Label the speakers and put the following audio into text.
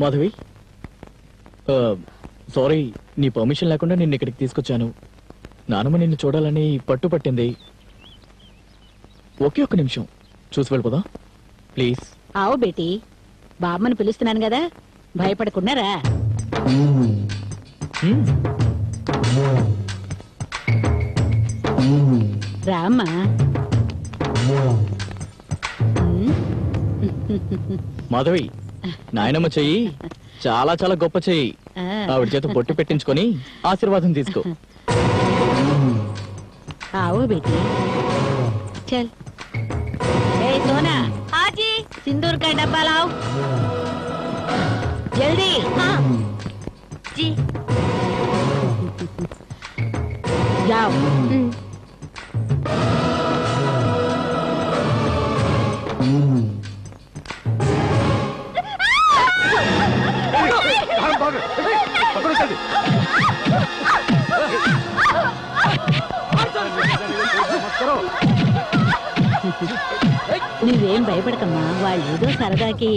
Speaker 1: Madhavi sorry నీ permission లేకుండా నిన్ను ఇక్కడికి తీసుకొచ్చాను. నానమ్మ నిన్ను చూడాలని పట్టుపట్టింది ఒకే ఒక్క నిమిషం. చూసి వెళ్ళిపోదా. ప్లీజ్.
Speaker 2: ఆవు బేటీ బామ్మని పిలుస్తున్నాను కదా భయపడకున్నారా రామా?
Speaker 1: మాధవి నాయనమ్మ చెయ్యి. చాలా చాలా గొప్ప చెయ్యి. ఆవిడ చేత బొట్టు పెట్టించుకొని ఆశీర్వాదం తీసుకో.
Speaker 2: ఆవు ఏ సింధూర్ జల్దీ. నువ్వేం భయపడకమ్మా వాళ్ళు ఏదో సరదాకి